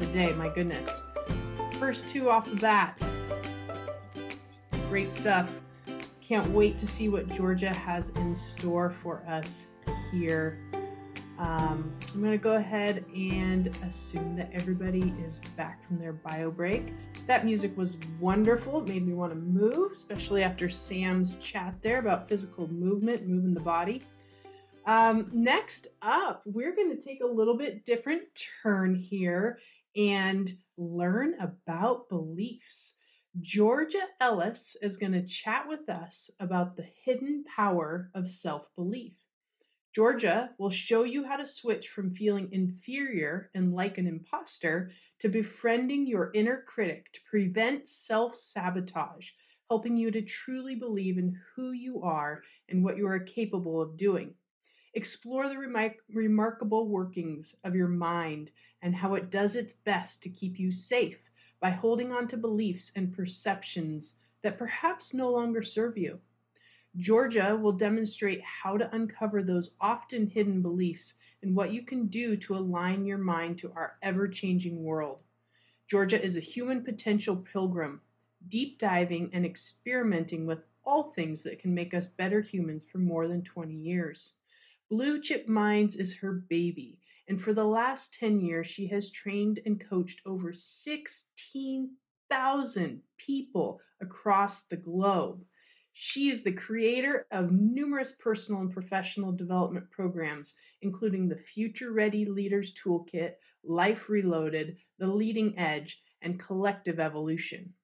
the day. My goodness. First two off the bat. Great stuff. Can't wait to see what Georgia has in store for us here. Um, I'm going to go ahead and assume that everybody is back from their bio break. That music was wonderful. It made me want to move, especially after Sam's chat there about physical movement, moving the body. Um, next up, we're going to take a little bit different turn here and learn about beliefs. Georgia Ellis is going to chat with us about the hidden power of self belief. Georgia will show you how to switch from feeling inferior and like an imposter to befriending your inner critic to prevent self sabotage, helping you to truly believe in who you are and what you are capable of doing. Explore the remar- remarkable workings of your mind and how it does its best to keep you safe by holding on to beliefs and perceptions that perhaps no longer serve you. Georgia will demonstrate how to uncover those often hidden beliefs and what you can do to align your mind to our ever changing world. Georgia is a human potential pilgrim, deep diving and experimenting with all things that can make us better humans for more than 20 years. Blue Chip Minds is her baby, and for the last 10 years, she has trained and coached over 16,000 people across the globe. She is the creator of numerous personal and professional development programs, including the Future Ready Leaders Toolkit, Life Reloaded, The Leading Edge, and Collective Evolution.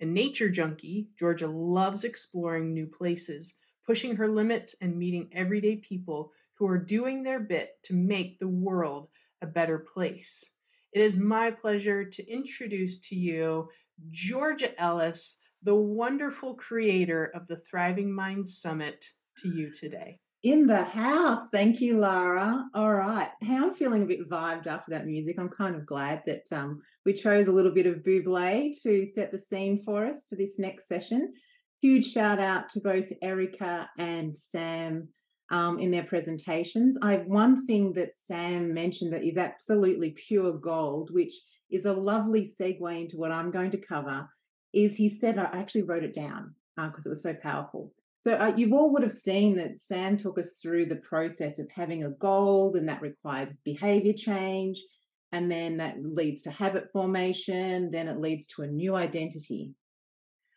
A nature junkie, Georgia loves exploring new places, pushing her limits, and meeting everyday people who are doing their bit to make the world a better place. It is my pleasure to introduce to you Georgia Ellis, the wonderful creator of the Thriving Minds Summit, to you today. In the house. Thank you, Lara. All right. How I'm feeling a bit vibed after that music. I'm kind of glad that um, we chose a little bit of Bublé to set the scene for us for this next session. Huge shout out to both Erica and Sam um, in their presentations. I have one thing that Sam mentioned that is absolutely pure gold, which is a lovely segue into what I'm going to cover. Is he said I actually wrote it down because uh, it was so powerful. So uh, you all would have seen that Sam took us through the process of having a goal, and that requires behavior change, and then that leads to habit formation. Then it leads to a new identity.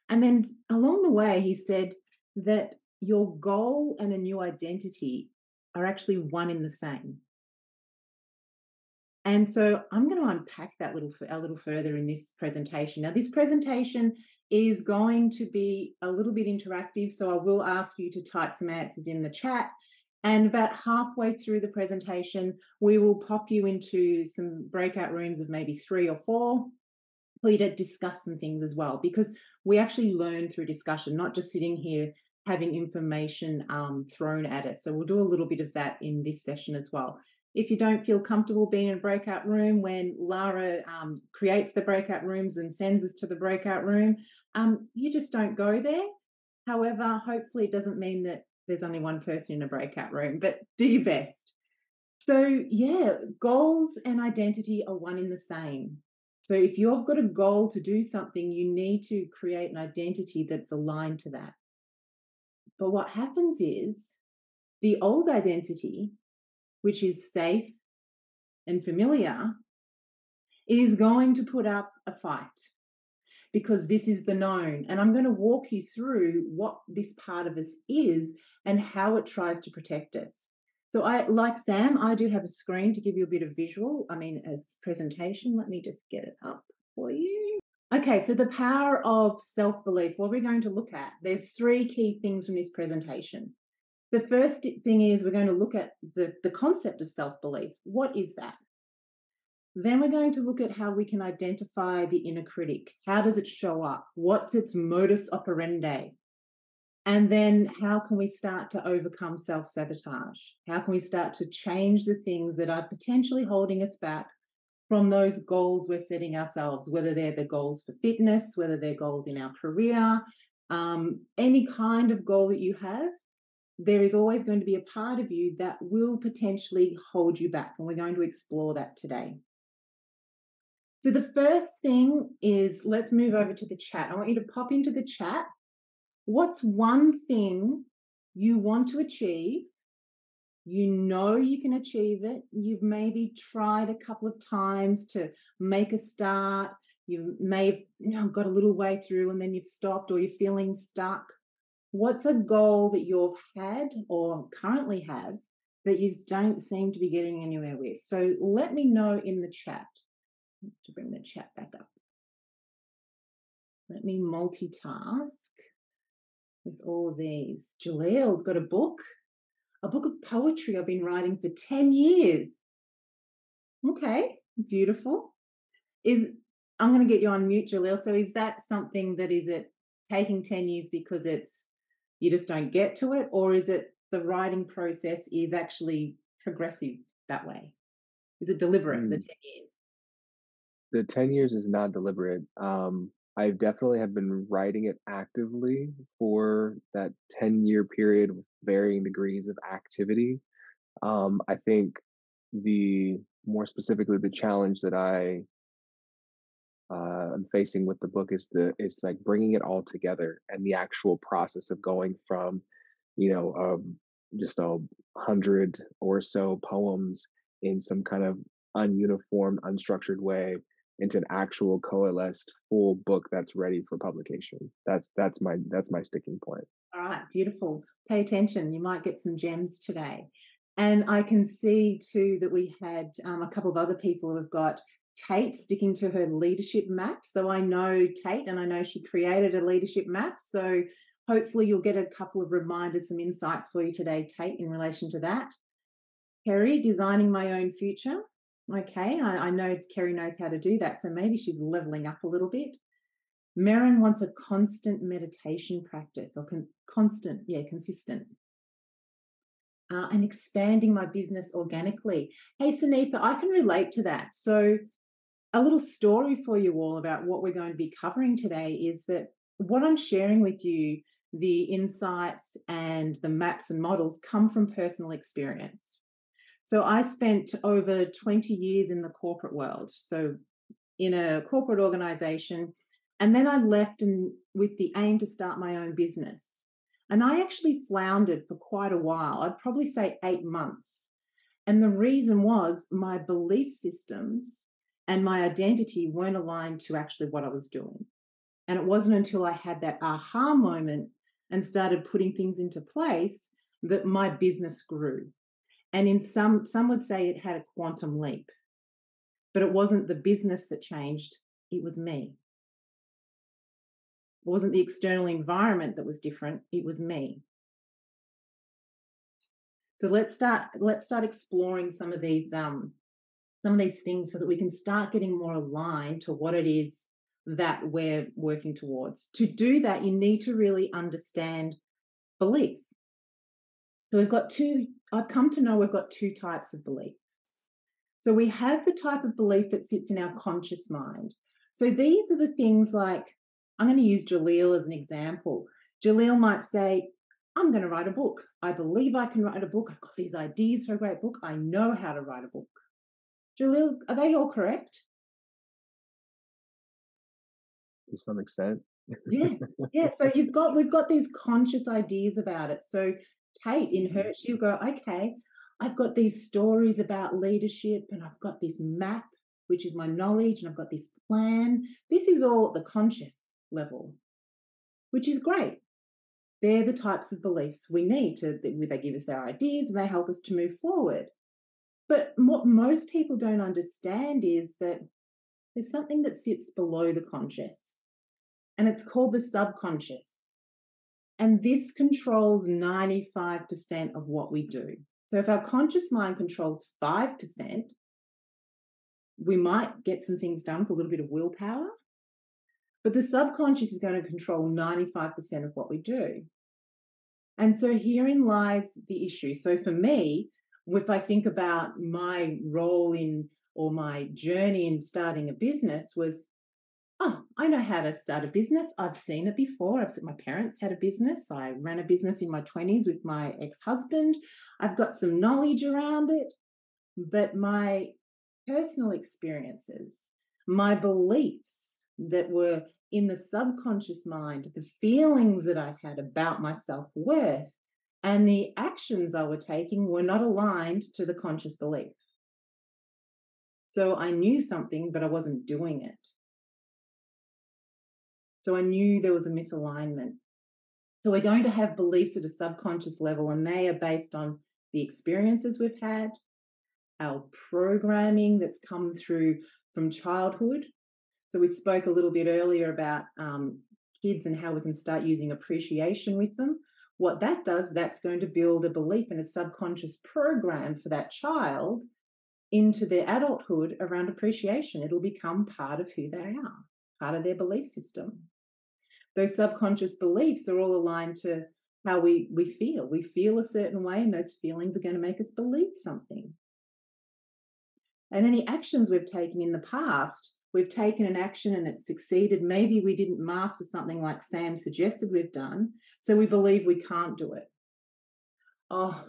And then along the way, he said that your goal and a new identity are actually one in the same. And so I'm going to unpack that little a little further in this presentation. Now, this presentation is going to be a little bit interactive, so I will ask you to type some answers in the chat. And about halfway through the presentation, we will pop you into some breakout rooms of maybe three or four for you to discuss some things as well, because we actually learn through discussion, not just sitting here having information um, thrown at us. So we'll do a little bit of that in this session as well. If you don't feel comfortable being in a breakout room when Lara um, creates the breakout rooms and sends us to the breakout room, um, you just don't go there. However, hopefully it doesn't mean that there's only one person in a breakout room, but do your best. So, yeah, goals and identity are one in the same. So, if you've got a goal to do something, you need to create an identity that's aligned to that. But what happens is the old identity, which is safe and familiar, is going to put up a fight because this is the known. And I'm going to walk you through what this part of us is and how it tries to protect us. So I like Sam, I do have a screen to give you a bit of visual, I mean as presentation. Let me just get it up for you. Okay, so the power of self belief. What we're going to look at, there's three key things from this presentation. The first thing is we're going to look at the, the concept of self belief. What is that? Then we're going to look at how we can identify the inner critic. How does it show up? What's its modus operandi? And then how can we start to overcome self sabotage? How can we start to change the things that are potentially holding us back from those goals we're setting ourselves, whether they're the goals for fitness, whether they're goals in our career, um, any kind of goal that you have, there is always going to be a part of you that will potentially hold you back. And we're going to explore that today. So the first thing is let's move over to the chat. I want you to pop into the chat. What's one thing you want to achieve? You know you can achieve it. You've maybe tried a couple of times to make a start. You may have you know, got a little way through and then you've stopped or you're feeling stuck. What's a goal that you've had or currently have that you don't seem to be getting anywhere with? So let me know in the chat to bring the chat back up. Let me multitask with all of these. Jaleel's got a book, a book of poetry I've been writing for 10 years. Okay, beautiful. Is I'm going to get you on mute, Jaleel. So is that something that is it taking 10 years because it's you just don't get to it, or is it the writing process is actually progressive that way? Is it deliberate, mm. the 10 years? the 10 years is not deliberate. Um, I definitely have been writing it actively for that 10 year period with varying degrees of activity. Um, I think the more specifically, the challenge that I uh, am facing with the book is the is like bringing it all together and the actual process of going from, you know, um, just a hundred or so poems in some kind of ununiform, unstructured way into an actual coalesced full book that's ready for publication. That's that's my that's my sticking point. All right, beautiful. Pay attention. You might get some gems today. And I can see too that we had um, a couple of other people who have got Tate sticking to her leadership map. So I know Tate and I know she created a leadership map. So hopefully you'll get a couple of reminders, some insights for you today, Tate, in relation to that. Kerry, designing my own future okay, I, I know Kerry knows how to do that. So maybe she's leveling up a little bit. Merrin wants a constant meditation practice or con- constant, yeah, consistent. Uh, and expanding my business organically. Hey, Sunitha, I can relate to that. So, a little story for you all about what we're going to be covering today is that what I'm sharing with you, the insights and the maps and models come from personal experience. So I spent over 20 years in the corporate world. So in a corporate organization. And then I left and with the aim to start my own business. And I actually floundered for quite a while. I'd probably say eight months. And the reason was my belief systems and my identity weren't aligned to actually what I was doing. And it wasn't until I had that aha moment and started putting things into place that my business grew. And in some, some would say it had a quantum leap, but it wasn't the business that changed, it was me. It wasn't the external environment that was different, it was me. So let's start, let's start exploring some of these um, some of these things so that we can start getting more aligned to what it is that we're working towards. To do that, you need to really understand belief. So we've got two, I've come to know we've got two types of belief. So we have the type of belief that sits in our conscious mind. So these are the things like, I'm going to use Jaleel as an example. Jaleel might say, I'm going to write a book. I believe I can write a book. I've got these ideas for a great book. I know how to write a book. Jaleel, are they all correct? To some extent. yeah. Yeah. So you've got we've got these conscious ideas about it. So Tate in her, she'll go, okay, I've got these stories about leadership and I've got this map, which is my knowledge, and I've got this plan. This is all at the conscious level, which is great. They're the types of beliefs we need to, they give us their ideas and they help us to move forward. But what most people don't understand is that there's something that sits below the conscious, and it's called the subconscious. And this controls 95% of what we do. So if our conscious mind controls 5%, we might get some things done with a little bit of willpower. But the subconscious is going to control 95% of what we do. And so herein lies the issue. So for me, if I think about my role in or my journey in starting a business was oh, I know how to start a business. I've seen it before. I've seen my parents had a business. I ran a business in my 20s with my ex husband. I've got some knowledge around it. But my personal experiences, my beliefs that were in the subconscious mind, the feelings that I had about my self worth, and the actions I were taking were not aligned to the conscious belief. So I knew something, but I wasn't doing it. So I knew there was a misalignment. So we're going to have beliefs at a subconscious level, and they are based on the experiences we've had, our programming that's come through from childhood. So we spoke a little bit earlier about um, kids and how we can start using appreciation with them. What that does, that's going to build a belief and a subconscious program for that child into their adulthood around appreciation. It'll become part of who they are, part of their belief system. Those subconscious beliefs are all aligned to how we, we feel. We feel a certain way, and those feelings are going to make us believe something. And any actions we've taken in the past, we've taken an action and it's succeeded. Maybe we didn't master something like Sam suggested we've done, so we believe we can't do it. Oh,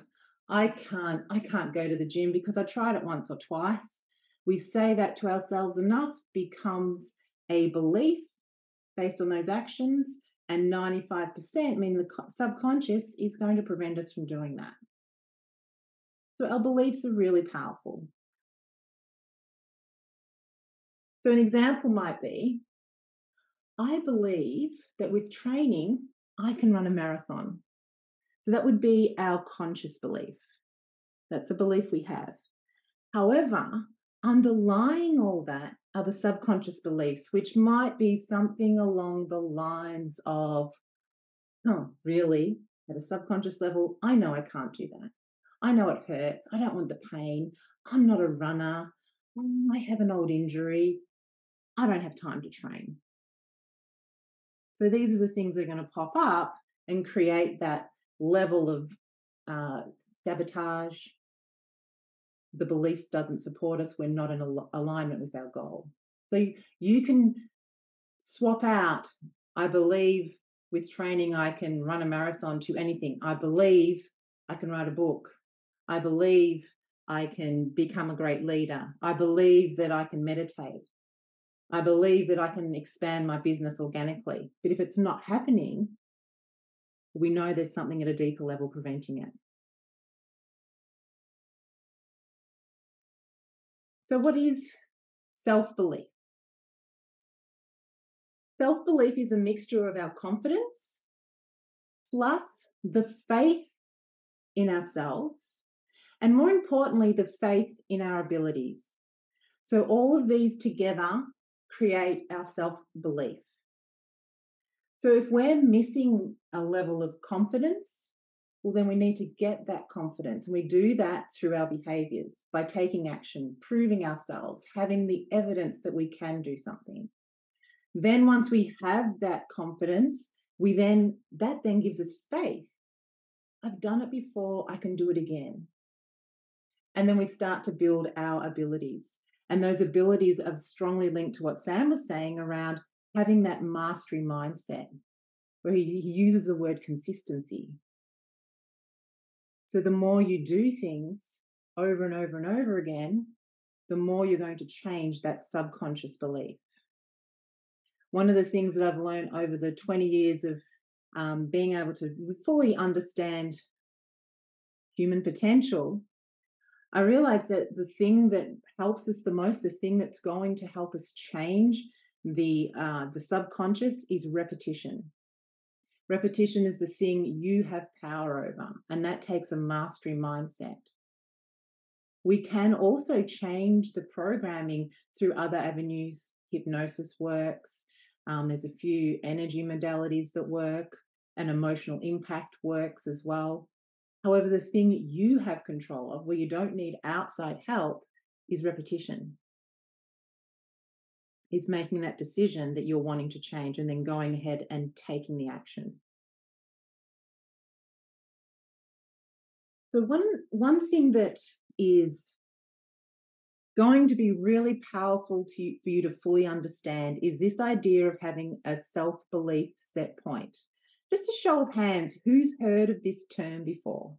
I can't, I can't go to the gym because I tried it once or twice. We say that to ourselves enough becomes a belief based on those actions, and 95% mean the subconscious is going to prevent us from doing that. So our beliefs are really powerful. So, an example might be I believe that with training, I can run a marathon. So, that would be our conscious belief. That's a belief we have. However, underlying all that are the subconscious beliefs, which might be something along the lines of, oh, really? At a subconscious level, I know I can't do that. I know it hurts. I don't want the pain. I'm not a runner. I have an old injury. I don't have time to train. So these are the things that are going to pop up and create that level of uh, sabotage. The beliefs doesn't support us. We're not in al- alignment with our goal. So you, you can swap out. I believe with training I can run a marathon to anything. I believe I can write a book. I believe I can become a great leader. I believe that I can meditate. I believe that I can expand my business organically. But if it's not happening, we know there's something at a deeper level preventing it. So, what is self belief? Self belief is a mixture of our confidence plus the faith in ourselves, and more importantly, the faith in our abilities. So, all of these together create our self belief. So if we're missing a level of confidence, well, then we need to get that confidence. And we do that through our behaviors by taking action, proving ourselves, having the evidence that we can do something. Then, once we have that confidence, we then, that then gives us faith. I've done it before, I can do it again. And then we start to build our abilities. And those abilities are strongly linked to what Sam was saying around having that mastery mindset, where he, he uses the word consistency. So the more you do things over and over and over again, the more you're going to change that subconscious belief. One of the things that I've learned over the 20 years of um, being able to fully understand human potential I realized that the thing that helps us the most, the thing that's going to help us change the uh, the subconscious is repetition. Repetition is the thing you have power over, and that takes a mastery mindset. We can also change the programming through other avenues. Hypnosis works. Um, there's a few energy modalities that work, and emotional impact works as well. However, the thing you have control of, where you don't need outside help, is repetition. Is making that decision that you're wanting to change and then going ahead and taking the action. So one one thing that is going to be really powerful to, for you to fully understand is this idea of having a self belief set point. Just a show of hands, who's heard of this term before?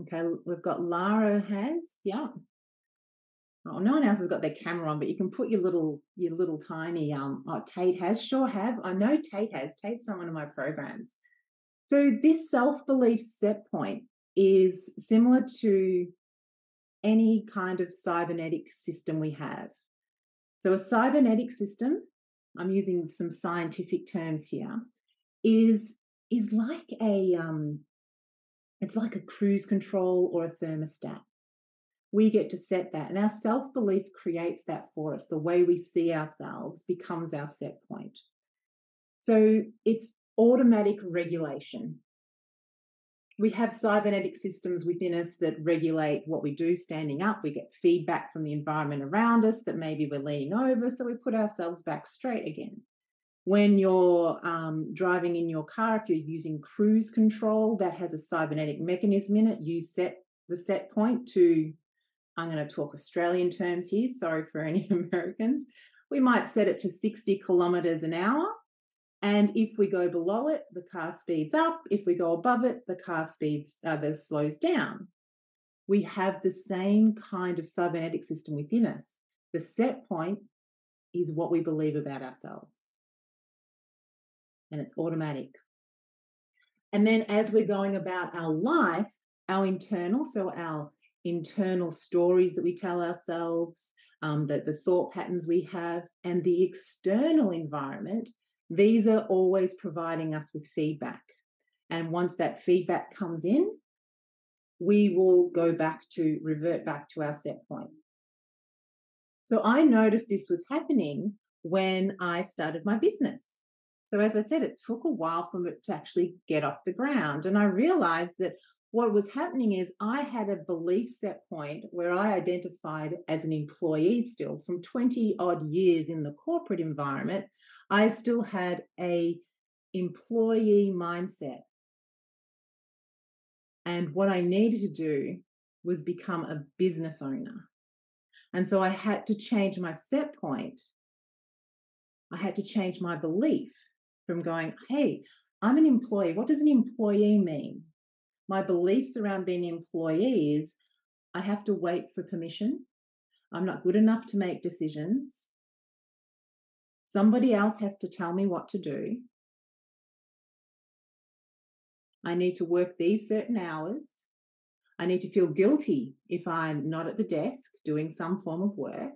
Okay, we've got Lara has, yeah. Oh, no one else has got their camera on, but you can put your little your little tiny um. Oh, Tate has sure have. I know Tate has. Tate's done one of my programs. So this self belief set point is similar to any kind of cybernetic system we have. So a cybernetic system, I'm using some scientific terms here, is is like a um, it's like a cruise control or a thermostat we get to set that. And our self belief creates that for us. The way we see ourselves becomes our set point. So it's automatic regulation. We have cybernetic systems within us that regulate what we do standing up. We get feedback from the environment around us that maybe we're leaning over. So we put ourselves back straight again. When you're um, driving in your car, if you're using cruise control, that has a cybernetic mechanism in it. You set the set point to I'm going to talk Australian terms here. Sorry for any Americans. We might set it to 60 kilometers an hour. And if we go below it, the car speeds up. If we go above it, the car speeds, uh, the slows down. We have the same kind of cybernetic system within us. The set point is what we believe about ourselves. And it's automatic. And then as we're going about our life, our internal, so our internal stories that we tell ourselves, um, the, the thought patterns we have, and the external environment, these are always providing us with feedback. And once that feedback comes in, we will go back to revert back to our set point. So I noticed this was happening when I started my business. So, as I said, it took a while for it to actually get off the ground. And I realized that what was happening is I had a belief set point where I identified as an employee still from 20 odd years in the corporate environment. I still had a employee mindset. And what I needed to do was become a business owner. And so I had to change my set point. I had to change my belief from going, hey, I'm an employee. What does an employee mean? My beliefs around being an employee is I have to wait for permission. I'm not good enough to make decisions. Somebody else has to tell me what to do. I need to work these certain hours. I need to feel guilty if I'm not at the desk doing some form of work.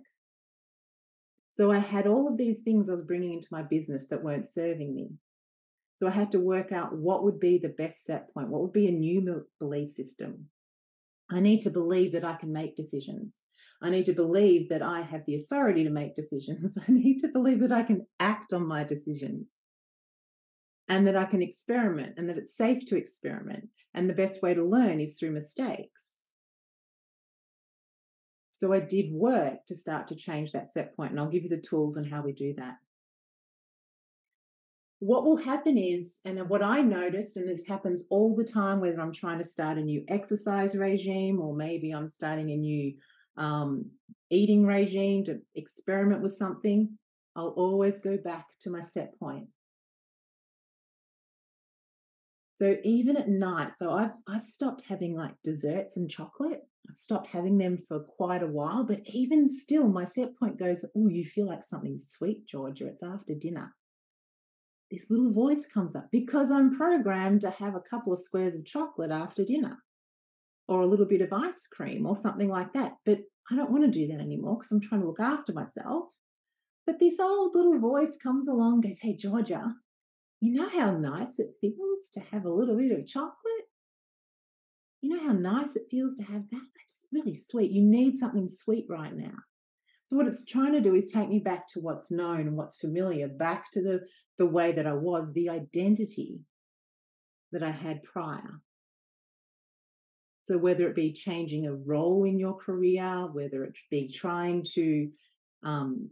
So I had all of these things I was bringing into my business that weren't serving me. So I had to work out what would be the best set point, what would be a new belief system. I need to believe that I can make decisions. I need to believe that I have the authority to make decisions. I need to believe that I can act on my decisions and that I can experiment and that it's safe to experiment. And the best way to learn is through mistakes. So I did work to start to change that set point, and I'll give you the tools on how we do that what will happen is, and what I noticed, and this happens all the time, whether I'm trying to start a new exercise regime or maybe I'm starting a new um, eating regime to experiment with something, I'll always go back to my set point. So even at night, so I've I've stopped having like desserts and chocolate. I've stopped having them for quite a while, but even still, my set point goes, "Oh, you feel like something sweet, Georgia. It's after dinner." This little voice comes up because I'm programmed to have a couple of squares of chocolate after dinner or a little bit of ice cream or something like that. But I don't want to do that anymore because I'm trying to look after myself. But this old little voice comes along, goes, Hey, Georgia, you know how nice it feels to have a little bit of chocolate? You know how nice it feels to have that? That's really sweet. You need something sweet right now. So what it's trying to do is take me back to what's known and what's familiar, back to the, the way that I was, the identity that I had prior. So whether it be changing a role in your career, whether it be trying to um,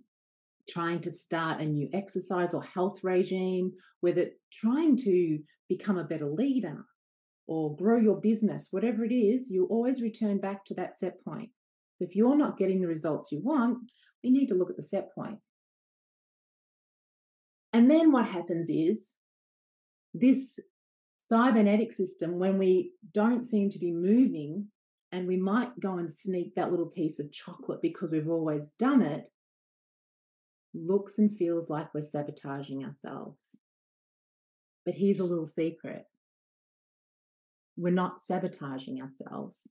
trying to start a new exercise or health regime, whether trying to become a better leader or grow your business, whatever it is, you'll always return back to that set point. So if you're not getting the results you want, we need to look at the set point. And then what happens is this cybernetic system, when we don't seem to be moving and we might go and sneak that little piece of chocolate because we've always done it, looks and feels like we're sabotaging ourselves. But here's a little secret we're not sabotaging ourselves,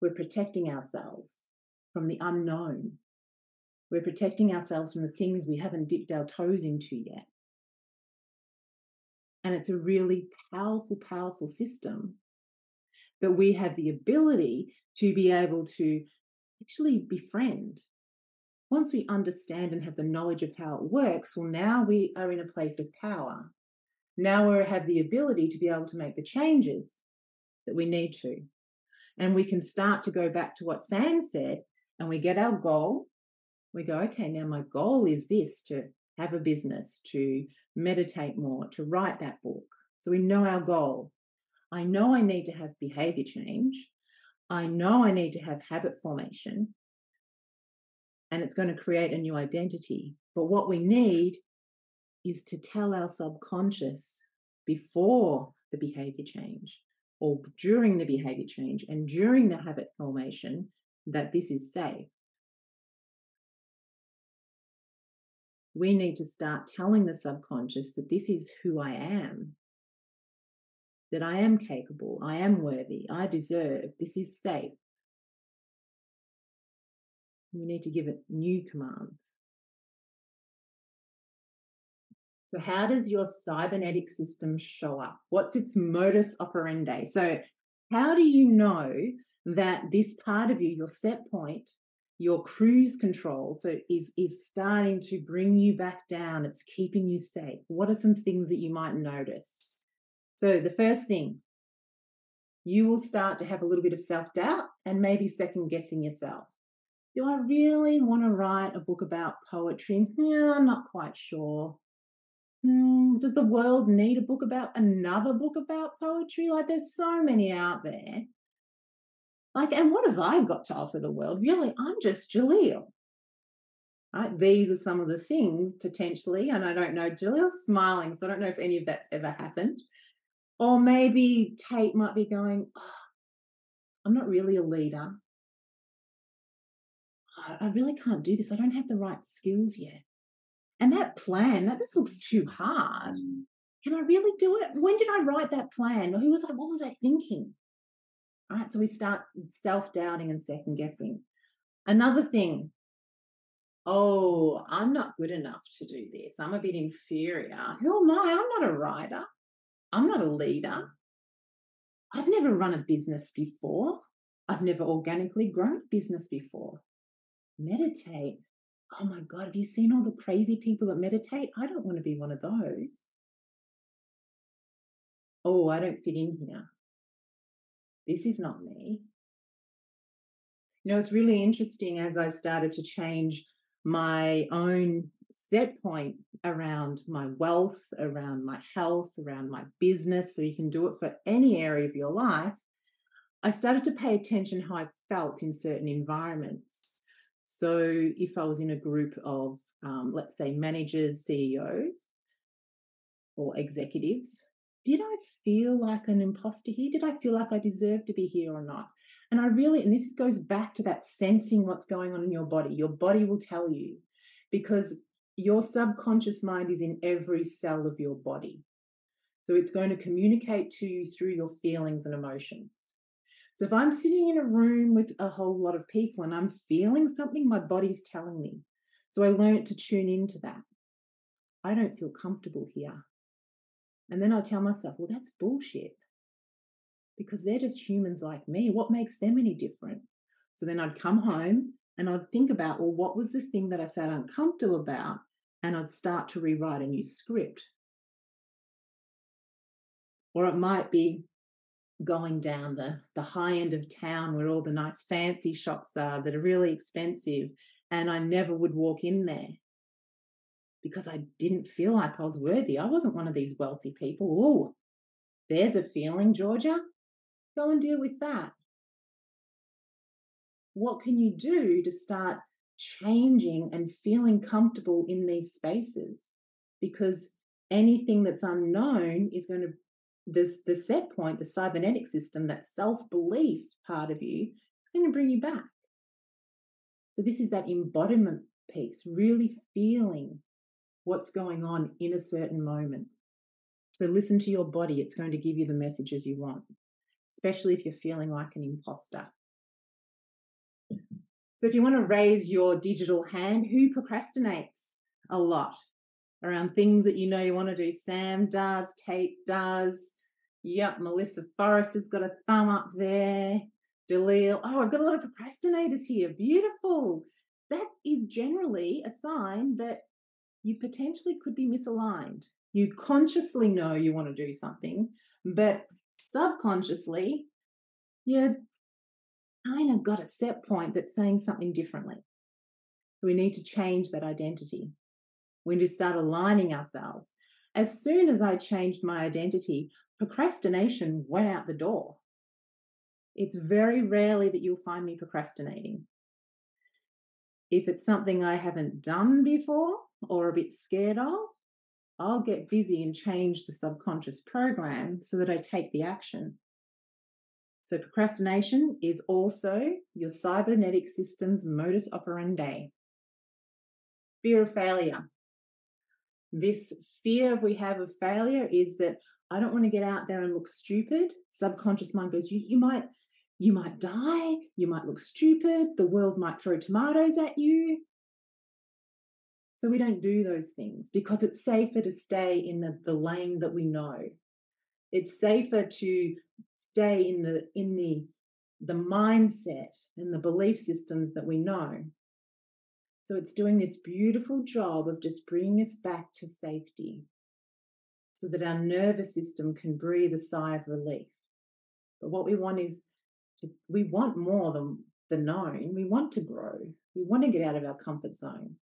we're protecting ourselves from the unknown. We're protecting ourselves from the things we haven't dipped our toes into yet. And it's a really powerful, powerful system that we have the ability to be able to actually befriend. Once we understand and have the knowledge of how it works, well, now we are in a place of power. Now we have the ability to be able to make the changes that we need to. And we can start to go back to what Sam said, and we get our goal. We go, okay, now my goal is this to have a business, to meditate more, to write that book. So we know our goal. I know I need to have behavior change. I know I need to have habit formation. And it's going to create a new identity. But what we need is to tell our subconscious before the behavior change or during the behavior change and during the habit formation that this is safe. We need to start telling the subconscious that this is who I am that I am capable, I am worthy, I deserve, this is safe. We need to give it new commands. So, how does your cybernetic system show up? What's its modus operandi? So, how do you know that this part of you, your set point, your cruise control, so is is starting to bring you back down? It's keeping you safe. What are some things that you might notice? So, the first thing, you will start to have a little bit of self doubt and maybe second guessing yourself. Do I really want to write a book about poetry? Yeah, I'm not quite sure. Hmm, does the world need a book about another book about poetry? Like, there's so many out there. Like, and what have I got to offer the world? Really, I'm just Jaleel. Right? These are some of the things potentially, and I don't know. Jaleel's smiling, so I don't know if any of that's ever happened. Or maybe Tate might be going, oh, I'm not really a leader. I really can't do this. I don't have the right skills yet. And that plan, that this looks too hard. Mm. Can I really do it? When did I write that plan? Who was I? What was I thinking? All right. So we start self doubting and second guessing. Another thing, oh, I'm not good enough to do this. I'm a bit inferior. Who am I? I'm not a writer. I'm not a leader. I've never run a business before. I've never organically grown a business before. Meditate. Oh my God, have you seen all the crazy people that meditate? I don't want to be one of those. Oh, I don't fit in here. This is not me. You know, it's really interesting as I started to change my own set point around my wealth, around my health, around my business, so you can do it for any area of your life, I started to pay attention how I felt in certain environments. So if I was in a group of, um, let's say, managers, CEOs, or executives, did I feel like an imposter here? Did I feel like I deserved to be here or not? And I really, and this goes back to that sensing what's going on in your body. Your body will tell you because your subconscious mind is in every cell of your body. So it's going to communicate to you through your feelings and emotions. So if I'm sitting in a room with a whole lot of people and I'm feeling something, my body's telling me. So I learned to tune into that. I don't feel comfortable here. And then I tell myself, well, that's bullshit because they're just humans like me. What makes them any different? So then I'd come home and I'd think about, well, what was the thing that I felt uncomfortable about? and I'd start to rewrite a new script. Or it might be going down the, the high end of town where all the nice fancy shops are that are really expensive, and I never would walk in there because I didn't feel like I was worthy. I wasn't one of these wealthy people. Oh, there's a feeling, Georgia. Go and deal with that. What can you do to start changing and feeling comfortable in these spaces because anything that's unknown is going to this the set point, the cybernetic system, that self-belief part of you, it's going to bring you back. So this is that embodiment piece, really feeling what's going on in a certain moment. So listen to your body, it's going to give you the messages you want, especially if you're feeling like an imposter. So if you want to raise your digital hand, who procrastinates a lot around things that you know you want to do? Sam does, Tate does. Yep, Melissa Forrest has got a thumb up there. Dalil. Oh, I've got a lot of procrastinators here. Beautiful. That is generally a sign that you potentially could be misaligned. You consciously know you want to do something, but subconsciously, you kind of got a set point that's saying something differently. We need to change that identity. We need to start aligning ourselves. As soon as I changed my identity, procrastination went out the door. It's very rarely that you'll find me procrastinating. If it's something I haven't done before or a bit scared of, I'll get busy and change the subconscious program so that I take the action. So, procrastination is also your cybernetic system's modus operandi. Fear of failure. This fear we have of failure is that I don't want to get out there and look stupid. Subconscious mind goes, you, you might you might die, you might look stupid, the world might throw tomatoes at you. So we don't do those things because it's safer to stay in the, the lane that we know. It's safer to stay in the in the the mindset and the belief systems that we know. So it's doing this beautiful job of just bringing us back to safety so that our nervous system can breathe a sigh of relief. But what we want is to, we want more than the known. We want to grow. We want to get out of our comfort zone.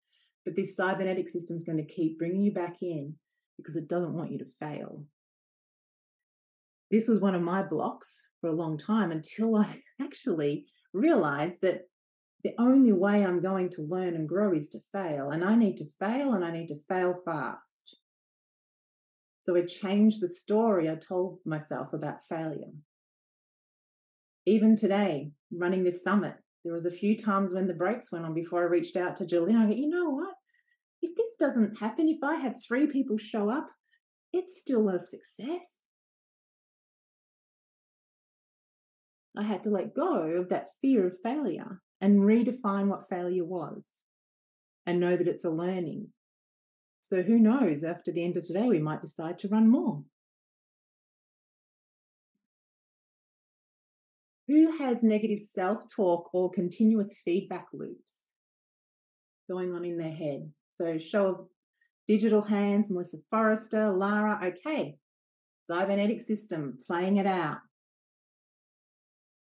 But this cybernetic system is going to keep bringing you back in because it doesn't want you to fail. This was one of my blocks for a long time until I actually realized that the only way I'm going to learn and grow is to fail. And I need to fail and I need to fail fast. So I changed the story I told myself about failure even today, running this summit, there was a few times when the brakes went on before I reached out to Julie. I go, you know what? If this doesn't happen, if I have three people show up, it's still a success. I had to let go of that fear of failure and redefine what failure was and know that it's a learning. So who knows, after the end of today, we might decide to run more. Who has negative self talk or continuous feedback loops going on in their head? So, show of digital hands, Melissa Forrester, Lara. Okay, cybernetic system, playing it out.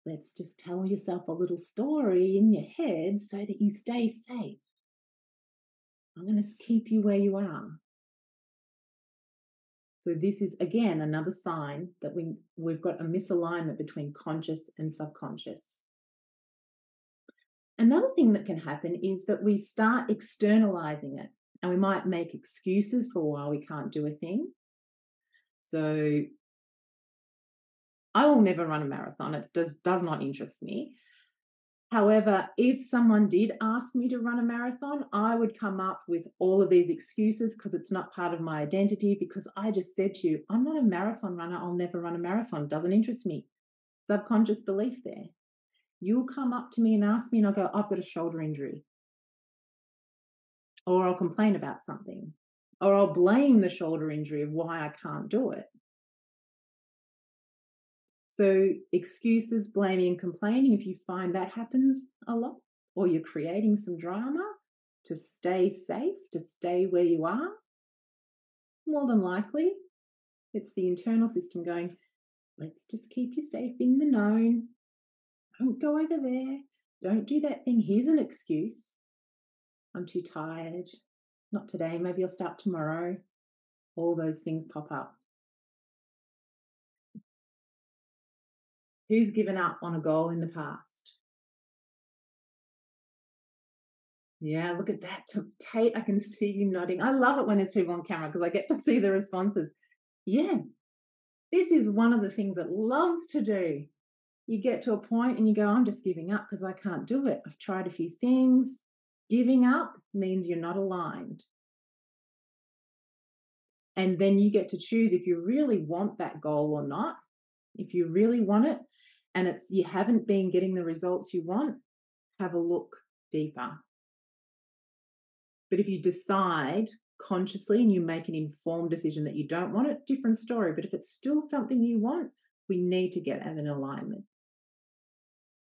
Let's just tell yourself a little story in your head so that you stay safe. I'm going to keep you where you are. So this is again another sign that we we've got a misalignment between conscious and subconscious. Another thing that can happen is that we start externalizing it and we might make excuses for why we can't do a thing. So I will never run a marathon. It does does not interest me. However, if someone did ask me to run a marathon, I would come up with all of these excuses because it's not part of my identity. Because I just said to you, I'm not a marathon runner. I'll never run a marathon. Doesn't interest me. Subconscious belief there. You'll come up to me and ask me, and I'll go, I've got a shoulder injury. Or I'll complain about something. Or I'll blame the shoulder injury of why I can't do it. So, excuses, blaming, and complaining, if you find that happens a lot, or you're creating some drama to stay safe, to stay where you are, more than likely it's the internal system going, let's just keep you safe in the known. Don't go over there. Don't do that thing. Here's an excuse. I'm too tired. Not today. Maybe I'll start tomorrow. All those things pop up. Who's given up on a goal in the past? Yeah, look at that. Tate, I can see you nodding. I love it when there's people on camera because I get to see the responses. Yeah, This is one of the things it loves to do. You get to a point and you go, I'm just giving up because I can't do it. I've tried a few things. Giving up means you're not aligned. And then you get to choose if you really want that goal or not. If you really want it and it's you haven't been getting the results you want, have a look deeper. But if you decide consciously and you make an informed decision that you don't want it, different story. But if it's still something you want, we need to get at an alignment.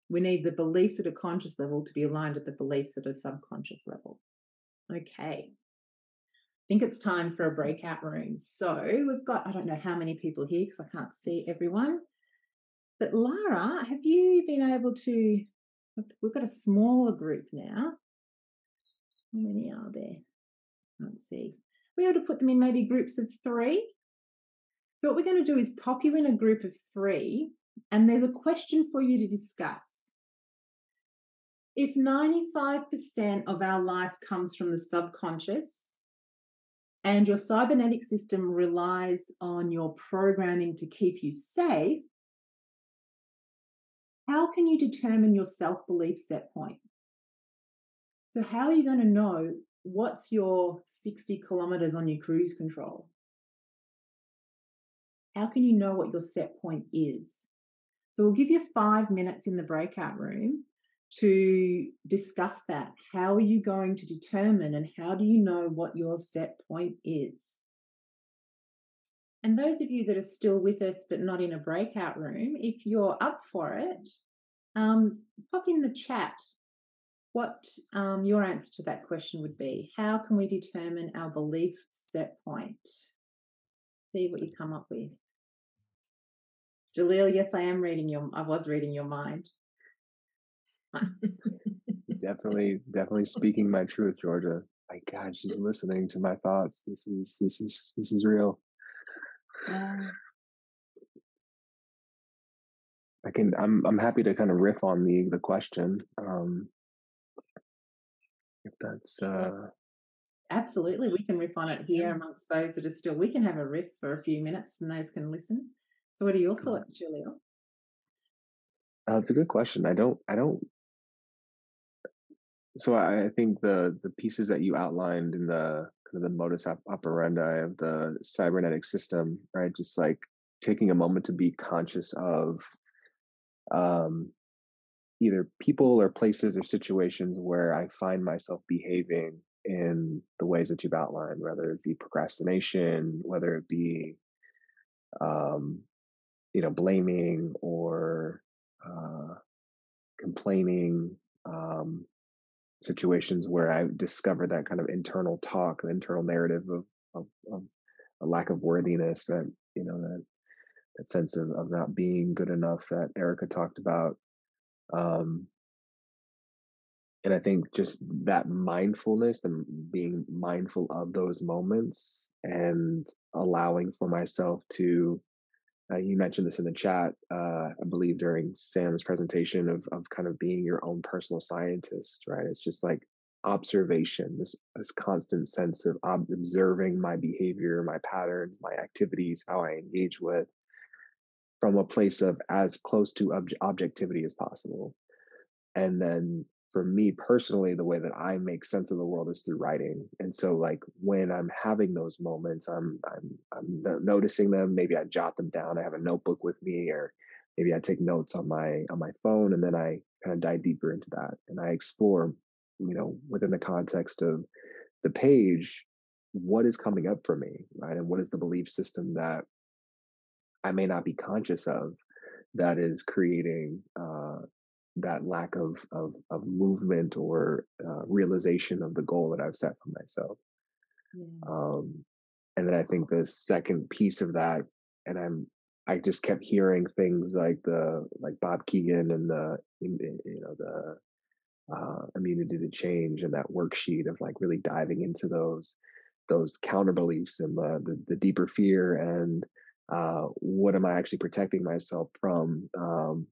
We need the beliefs at a conscious level to be aligned at the beliefs at a subconscious level. Okay. I think it's time for a breakout room. So we've got, I don't know how many people here because I can't see everyone. But Lara, have you been able to? We've got a smaller group now. How many are there? Let's see. We ought to put them in maybe groups of three. So, what we're going to do is pop you in a group of three, and there's a question for you to discuss. If 95% of our life comes from the subconscious, and your cybernetic system relies on your programming to keep you safe, how can you determine your self belief set point? So, how are you going to know what's your 60 kilometers on your cruise control? How can you know what your set point is? So, we'll give you five minutes in the breakout room to discuss that. How are you going to determine and how do you know what your set point is? And those of you that are still with us but not in a breakout room, if you're up for it, um, pop in the chat what um, your answer to that question would be. How can we determine our belief set point? See what you come up with. Jaleel, yes, I am reading your. I was reading your mind. definitely, definitely speaking my truth, Georgia. My God, she's listening to my thoughts. This is this is this is real. Uh, I can. I'm. I'm happy to kind of riff on the the question. Um, if that's. uh Absolutely, we can riff on it here amongst those that are still. We can have a riff for a few minutes, and those can listen. So, what are your thoughts, Julia? Uh, it's a good question. I don't. I don't. So I, I think the the pieces that you outlined in the kind of the modus operandi of the cybernetic system, right? Just like taking a moment to be conscious of um, either people or places or situations where I find myself behaving in the ways that you've outlined, whether it be procrastination, whether it be, um, you know, blaming or uh, complaining, um, situations where I discovered that kind of internal talk, the internal narrative of, of, of a lack of worthiness that, you know, that that sense of, of not being good enough that Erica talked about. Um, and I think just that mindfulness and being mindful of those moments and allowing for myself to, uh, you mentioned this in the chat, uh, I believe during Sam's presentation of, of kind of being your own personal scientist, right? It's just like observation, this, this constant sense of observing my behavior, my patterns, my activities, how I engage with, from a place of as close to ob- objectivity as possible. And then for me personally, the way that I make sense of the world is through writing. And so, like when I'm having those moments, I'm I'm I'm noticing them. Maybe I jot them down. I have a notebook with me, or maybe I take notes on my on my phone, and then I kind of dive deeper into that, and I explore, you know, within the context of the page, what is coming up for me, right, and what is the belief system that I may not be conscious of that is creating uh, that lack of, of, of movement or uh, realization of the goal that I've set for myself. Yeah. Um, and then I think the second piece of that, and I'm I just kept hearing things like the like Bob Kegan and the you know the uh, immunity to change and that worksheet of like really diving into those those counter beliefs and the, the, the deeper fear and uh, what am I actually protecting myself from? Um,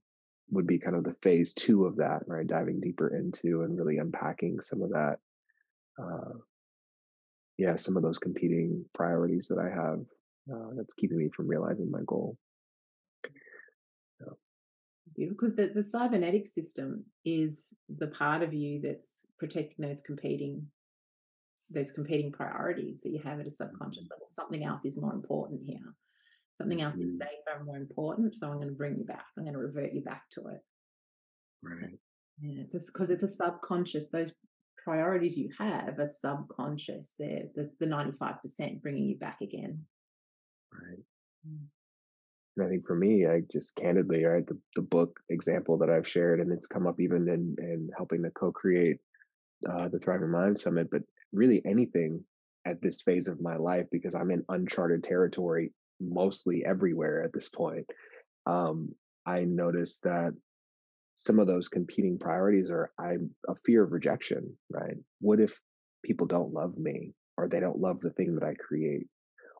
would be kind of the phase two of that, right? Diving deeper into and really unpacking some of that. Uh, yeah, some of those competing priorities that I have uh, that's keeping me from realizing my goal. Because the, the cybernetic system is the part of you that's protecting those competing those competing priorities that you have at a subconscious mm-hmm. level. Something else is more important here. Something else mm-hmm. is safer and more important. So I'm going to bring you back. I'm going to revert you back to it. Right. Yeah, it's because it's a subconscious. Those priorities you have are subconscious. They're the, the 95% bringing you back again. Right. Mm. And I think for me, I just candidly, right, the, the book example that I've shared, and it's come up even in, in helping to co-create uh, the Thriving Mind Summit, but really anything at this phase of my life because I'm in uncharted territory mostly everywhere at this point. Um, I noticed that some of those competing priorities are I'm a fear of rejection, right? What if people don't love me or they don't love the thing that I create?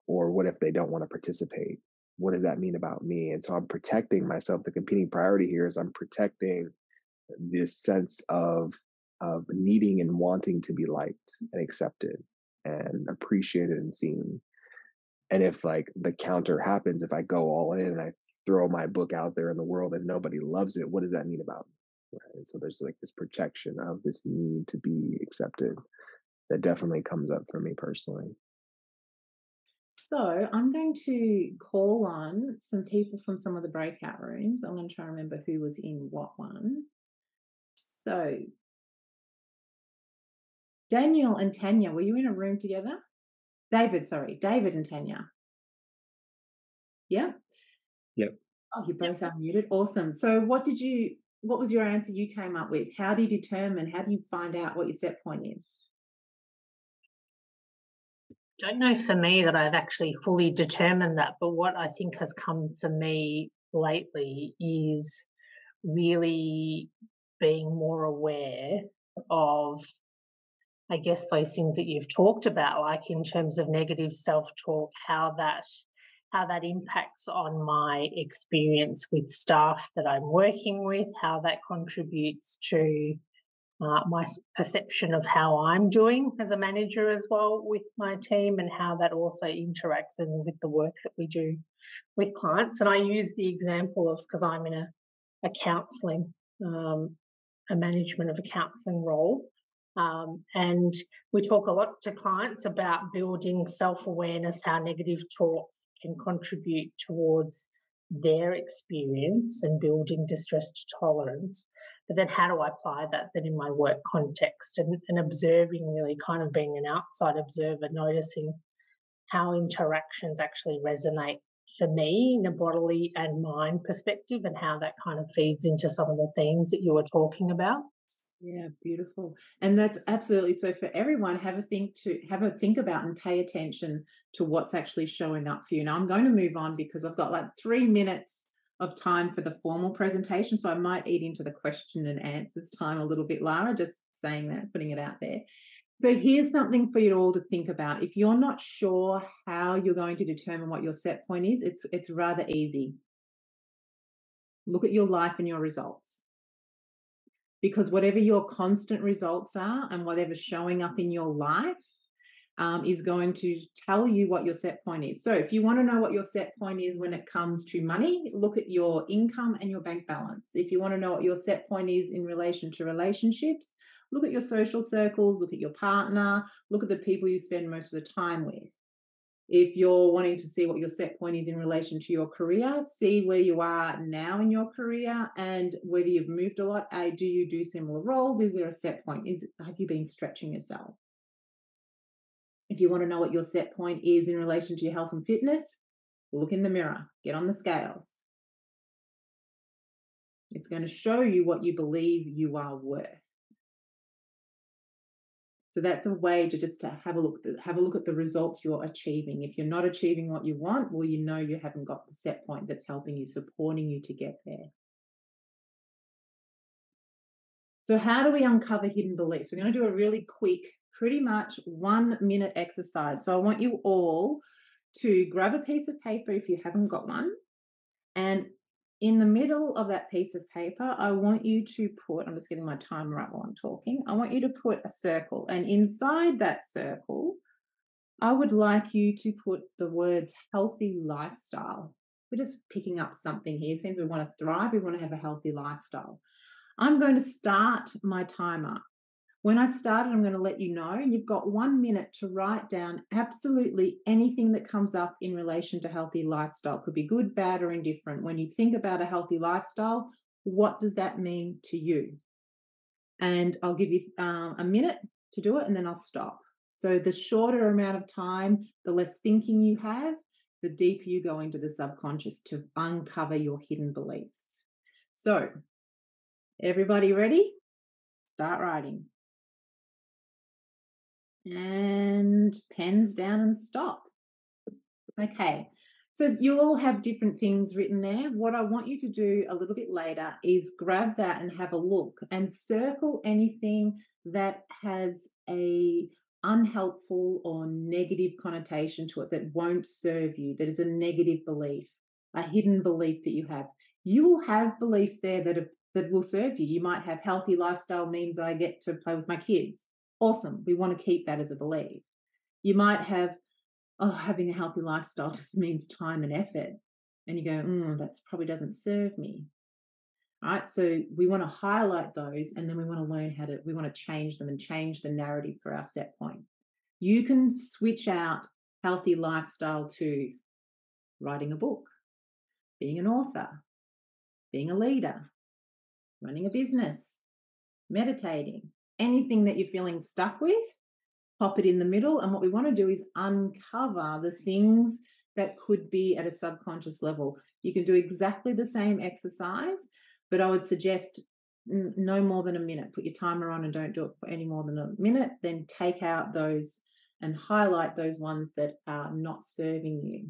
Or what if they don't want to participate? What does that mean about me? And so I'm protecting myself. The competing priority here is I'm protecting this sense of of needing and wanting to be liked and accepted and appreciated and seen. And if like the counter happens, if I go all in and I throw my book out there in the world and nobody loves it, what does that mean about me? Right? And so there's like this projection of this need to be accepted that definitely comes up for me personally. So I'm going to call on some people from some of the breakout rooms. I'm going to try and remember who was in what one. So Daniel and Tanya, were you in a room together? David, sorry, David and Tanya. Yeah. Yep. Oh, you're both yep. unmuted. Awesome. So, what did you? What was your answer you came up with? How do you determine? How do you find out what your set point is? Don't know for me that I've actually fully determined that, but what I think has come for me lately is really being more aware of I guess those things that you've talked about, like in terms of negative self-talk, how that how that impacts on my experience with staff that I'm working with, how that contributes to uh, my perception of how I'm doing as a manager as well with my team, and how that also interacts in with the work that we do with clients. And I use the example of because I'm in a a counselling, um, a management of a counselling role. Um, and we talk a lot to clients about building self awareness, how negative talk can contribute towards their experience and building distress tolerance. But then, how do I apply that then in my work context and, and observing, really kind of being an outside observer, noticing how interactions actually resonate for me in a bodily and mind perspective and how that kind of feeds into some of the themes that you were talking about. Yeah, beautiful. And that's absolutely so for everyone, have a think to have a think about and pay attention to what's actually showing up for you. Now I'm going to move on because I've got like three minutes of time for the formal presentation. So I might eat into the question and answers time a little bit, Lara, just saying that, putting it out there. So here's something for you all to think about. If you're not sure how you're going to determine what your set point is, it's it's rather easy. Look at your life and your results because whatever your constant results are and whatever's showing up in your life um, is going to tell you what your set point is. So, if you want to know what your set point is when it comes to money, look at your income and your bank balance. If you want to know what your set point is in relation to relationships, look at your social circles, look at your partner, look at the people you spend most of the time with. If you're wanting to see what your set point is in relation to your career, see where you are now in your career and whether you've moved a lot. A, do you do similar roles? Is there a set point? Is have you been stretching yourself? If you want to know what your set point is in relation to your health and fitness, look in the mirror, get on the scales. It's going to show you what you believe you are worth. So that's a way to just to have a look have a look at the results you're achieving. If you're not achieving what you want, well, you know you haven't got the set point that's helping you, supporting you to get there. So how do we uncover hidden beliefs? We're going to do a really quick, pretty much one minute exercise. So I want you all to grab a piece of paper if you haven't got one and in the middle of that piece of paper, I want you to put, I'm just getting my timer up while I'm talking. I want you to put a circle. And inside that circle, I would like you to put the words healthy lifestyle. we're just picking up something here. It seems we want to thrive, we want to have a healthy lifestyle. I'm going to start my timer. When I start I'm going to let you know, and you've got one minute to write down absolutely anything that comes up in relation to healthy lifestyle. Could be good, bad, or indifferent. When you think about a healthy lifestyle, what does that mean to you? And I'll give you um, a minute to do it, and then I'll stop. So the shorter amount of time, the less thinking you have, the deeper you go into the subconscious to uncover your hidden beliefs. So, everybody ready? Start writing. And pens down and stop. Okay, so you'll all have different things written there. What I want you to do a little bit later is grab that and have a look and circle anything that has a unhelpful or negative connotation to it that won't serve you, that is a negative belief, a hidden belief that you have. You will have beliefs there that that will serve you. You might have healthy lifestyle means I get to play with my kids. Awesome. We want to keep that as a belief. You might have, oh, having a healthy lifestyle just means time and effort. And you go, mm, that probably doesn't serve me. All right. So we want to highlight those and then we want to learn how to, we want to change them and change the narrative for our set point. You can switch out healthy lifestyle to writing a book, being an author, being a leader, running a business, meditating, anything that you're feeling stuck with, pop it in the middle. And what we want to do is uncover the things that could be at a subconscious level. You can do exactly the same exercise but I would suggest no more than a minute. Put your timer on and don't do it for any more than a minute. Then take out those and highlight those ones that are not serving you.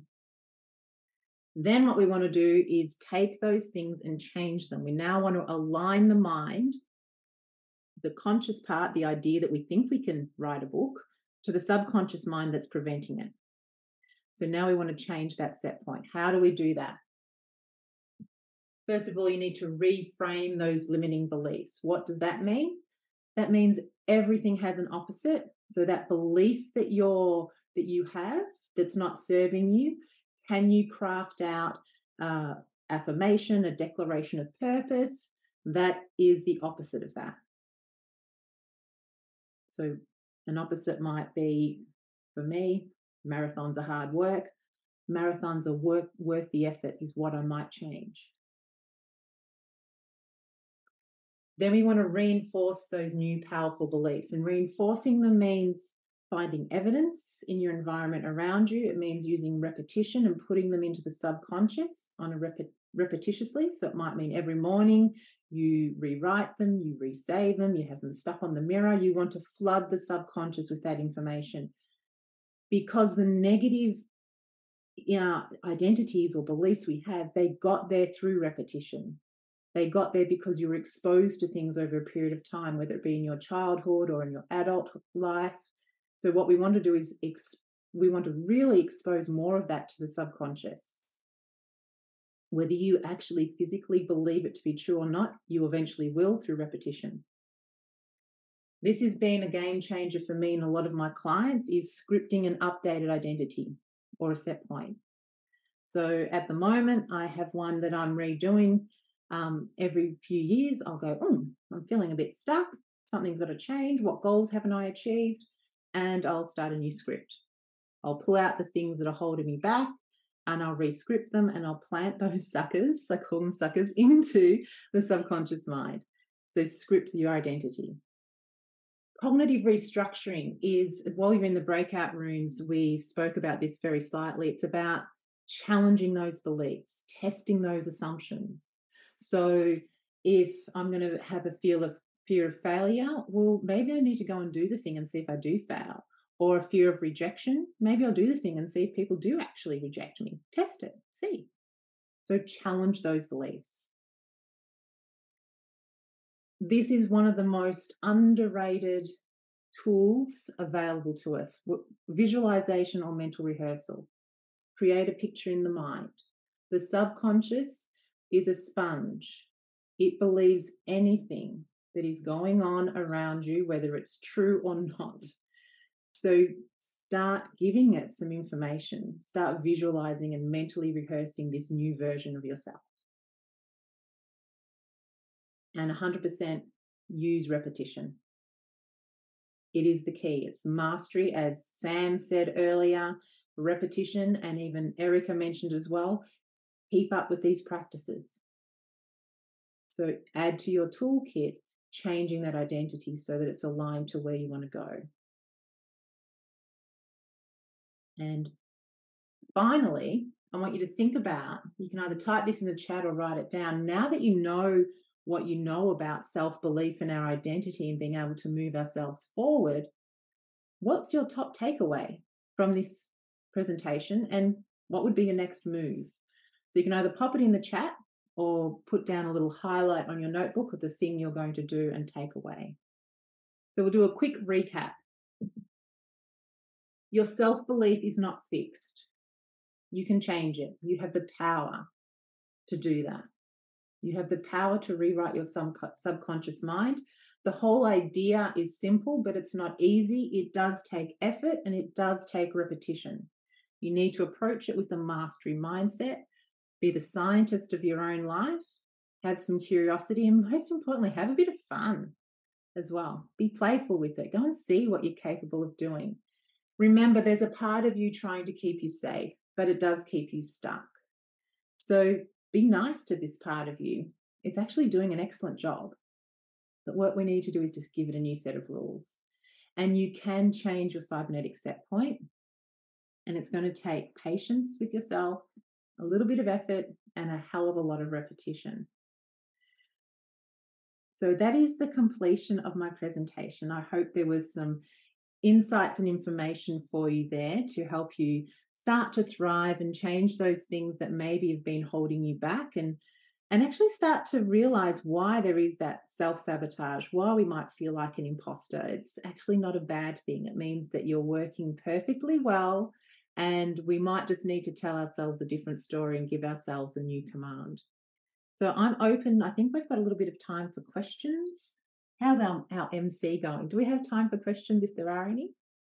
Then, what we want to do is take those things and change them. We now want to align the mind, the conscious part, the idea that we think we can write a book, to the subconscious mind that's preventing it. So now we want to change that set point. How do we do that? First of all, you need to reframe those limiting beliefs. What does that mean? That means everything has an opposite. So that belief that you're that you have that's not serving you, can you craft out uh, affirmation, a declaration of purpose that is the opposite of that? So an opposite might be for me, marathons are hard work. Marathons are work, worth the effort is what I might change. Then we want to reinforce those new powerful beliefs. And reinforcing them means finding evidence in your environment around you. It means using repetition and putting them into the subconscious on a rep- repetitiously. So it might mean every morning you rewrite them, you resave them, you have them stuck on the mirror. You want to flood the subconscious with that information because the negative you know, identities or beliefs we have, they got there through repetition. They got there because you were exposed to things over a period of time, whether it be in your childhood or in your adult life. So, what we want to do is we want to really expose more of that to the subconscious. Whether you actually physically believe it to be true or not, you eventually will through repetition. This has been a game changer for me and a lot of my clients is scripting an updated identity or a set point. So at the moment, I have one that I'm redoing um, every few years, I'll go, oh, I'm feeling a bit stuck. Something's got to change. What goals haven't I achieved? And I'll start a new script. I'll pull out the things that are holding me back and I'll rescript them and I'll plant those suckers, I call them suckers, into the subconscious mind. So script your identity. Cognitive restructuring is, while you're in the breakout rooms, we spoke about this very slightly. It's about challenging those beliefs, testing those assumptions. So if I'm going to have a feel of fear of failure, well, maybe I need to go and do the thing and see if I do fail. Or a fear of rejection, maybe I'll do the thing and see if people do actually reject me. Test it, see. So challenge those beliefs. This is one of the most underrated tools available to us visualization or mental rehearsal. Create a picture in the mind. The subconscious is a sponge. It believes anything that is going on around you, whether it's true or not. So start giving it some information. Start visualizing and mentally rehearsing this new version of yourself. And 100% use repetition. It is the key. It's mastery, as Sam said earlier, repetition, and even Erica mentioned as well. Keep up with these practices. So add to your toolkit changing that identity so that it's aligned to where you want to go. And finally, I want you to think about you can either type this in the chat or write it down. Now that you know what you know about self belief and our identity and being able to move ourselves forward, what's your top takeaway from this presentation and what would be your next move? So you can either pop it in the chat or put down a little highlight on your notebook of the thing you're going to do and take away. So we'll do a quick recap. Your self belief is not fixed. You can change it. You have the power to do that. You have the power to rewrite your subconscious mind. The whole idea is simple, but it's not easy. It does take effort and it does take repetition. You need to approach it with a mastery mindset, be the scientist of your own life, have some curiosity, and most importantly, have a bit of fun as well. Be playful with it. Go and see what you're capable of doing. Remember, there's a part of you trying to keep you safe, but it does keep you stuck. So be nice to this part of you. It's actually doing an excellent job. But what we need to do is just give it a new set of rules. And you can change your cybernetic set point, And it's going to take patience with yourself, a little bit of effort, and a hell of a lot of repetition. So that is the completion of my presentation. I hope there was some insights and information for you there to help you start to thrive and change those things that maybe have been holding you back and and actually start to realize why there is that self-sabotage why we might feel like an imposter. It's actually not a bad thing. It means that you're working perfectly well and we might just need to tell ourselves a different story and give ourselves a new command. So i'm open. I think we've got a little bit of time for questions How's our, our MC going? Do we have time for questions if there are any?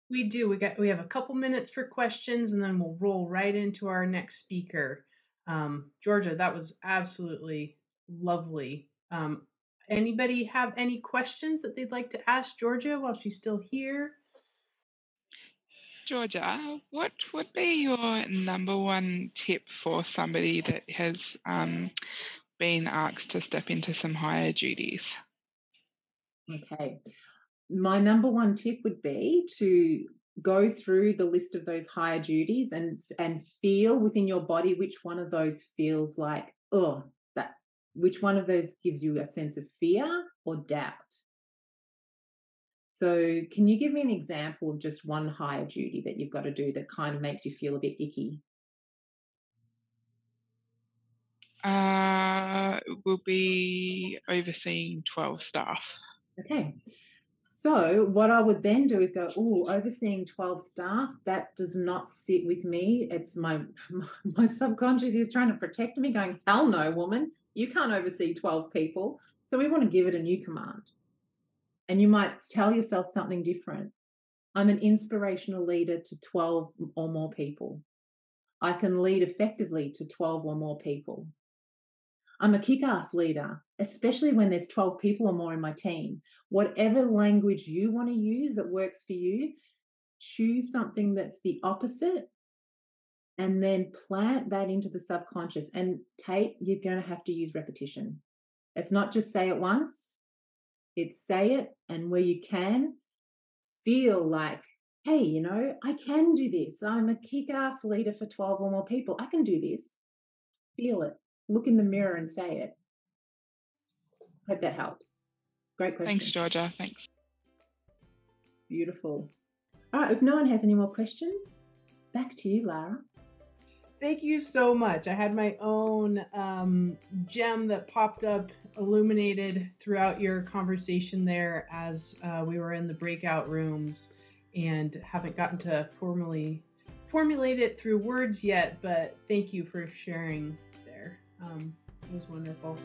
We do. We got we have a couple minutes for questions and then we'll roll right into our next speaker. Um, Georgia, that was absolutely lovely. Um, anybody have any questions that they'd like to ask Georgia while she's still here? Georgia, what would be your number one tip for somebody that has um, been asked to step into some higher duties? Okay. My number one tip would be to go through the list of those higher duties and and feel within your body which one of those feels like oh that which one of those gives you a sense of fear or doubt? So can you give me an example of just one higher duty that you've got to do that kind of makes you feel a bit icky? Uh will be overseeing 12 staff Okay. So what I would then do is go, oh, overseeing 12 staff, that does not sit with me. It's my my subconscious is trying to protect me, going, hell no, woman, you can't oversee 12 people. So we want to give it a new command. And you might tell yourself something different. I'm an inspirational leader to 12 or more people. I can lead effectively to 12 or more people. I'm a kick ass leader, especially when there's 12 people or more in my team. Whatever language you want to use that works for you, choose something that's the opposite and then plant that into the subconscious. And Tate, you're going to have to use repetition. It's not just say it once, it's say it, and where you can, feel like, hey, you know, I can do this. I'm a kick ass leader for 12 or more people. I can do this. Feel it look in the mirror and say it. Hope that helps. Great question. Thanks, Georgia. Thanks. Beautiful. All right, if no one has any more questions, back to you, Lara. Thank you so much. I had my own um, gem that popped up, illuminated throughout your conversation there as uh, we were in the breakout rooms and haven't gotten to formally formulate it through words yet, but thank you for sharing um, it was wonderful.